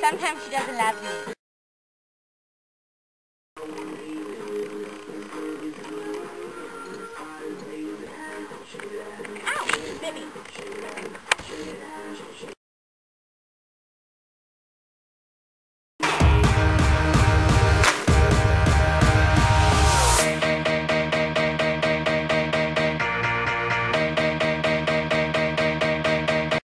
Sometimes she doesn't love me. Ow, baby.